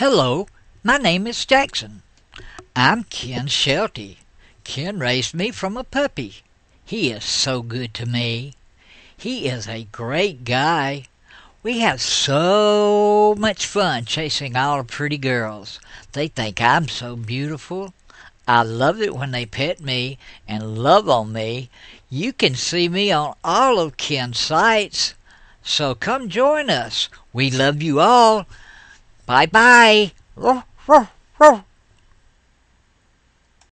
Hello, my name is Jackson. I'm Ken Sheltie. Ken raised me from a puppy. He is so good to me. He is a great guy. We have so much fun chasing all the pretty girls. They think I'm so beautiful. I love it when they pet me and love on me. You can see me on all of Ken's sites. So come join us. We love you all. Bye bye.